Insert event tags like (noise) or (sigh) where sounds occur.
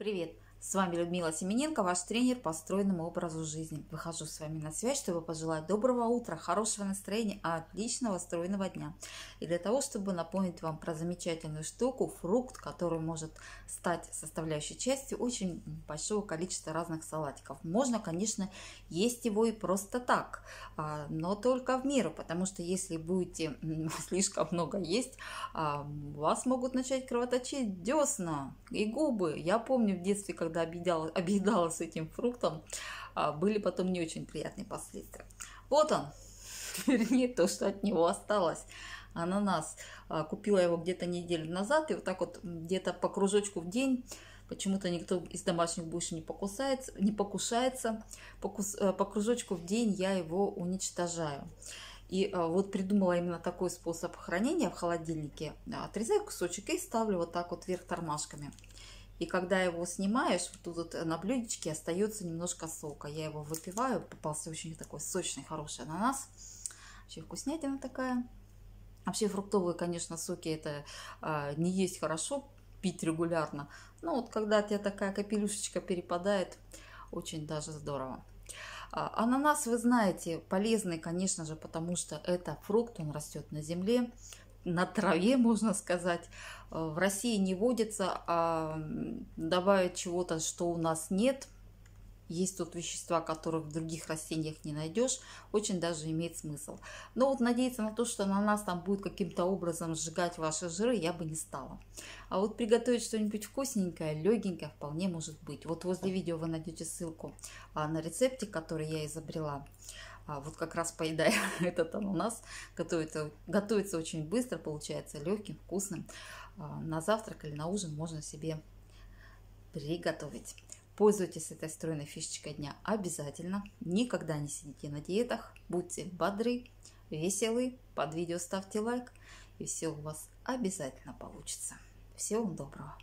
Привет! С вами Людмила Семененко, ваш тренер по стройному образу жизни. Выхожу с вами на связь, чтобы пожелать доброго утра, хорошего настроения, отличного стройного дня. И для того, чтобы напомнить вам про замечательную штуку, фрукт, который может стать составляющей частью очень большого количества разных салатиков. Можно, конечно, есть его и просто так, а, но только в меру, потому что если будете (laughs) слишком много есть, а, вас могут начать кровоточить десна и губы. Я помню в детстве, когда когда объедала, объедала с этим фруктом, а, были потом не очень приятные последствия. Вот он, (laughs) вернее, то, что от него осталось. Ананас. А, купила его где-то неделю назад, и вот так вот где-то по кружочку в день Почему-то никто из домашних больше не покусается, не покушается. По, кус, э, по кружочку в день я его уничтожаю. И а, вот придумала именно такой способ хранения в холодильнике. Отрезаю кусочек и ставлю вот так вот вверх тормашками. И когда его снимаешь, вот тут вот на блюдечке остается немножко сока. Я его выпиваю, попался очень такой сочный, хороший ананас. Вообще вкуснятина такая. Вообще фруктовые, конечно, соки это а, не есть хорошо, пить регулярно. Но вот когда тебе такая капелюшечка перепадает, очень даже здорово. А, ананас, вы знаете, полезный, конечно же, потому что это фрукт, он растет на земле на траве, (laughs) можно сказать. Э, в России не водится, а добавить чего-то, что у нас нет. Есть тут вещества, которых в других растениях не найдешь, очень даже имеет смысл. Но вот надеяться на то, что на нас там будет каким-то образом сжигать ваши жиры, я бы не стала. А вот приготовить что-нибудь вкусненькое, легенькое вполне может быть. Вот возле видео вы найдете ссылку а, на рецептик, который я изобрела. А вот как раз поедая (laughs) этот ананас, готовится, готовится очень быстро, получается легким, вкусным. А, на завтрак или на ужин можно себе приготовить. Пользуйтесь этой стройной фишечкой дня обязательно. Никогда не сидите на диетах. Будьте бодры, веселы. Под видео ставьте лайк. И все у вас обязательно получится. Всего вам доброго.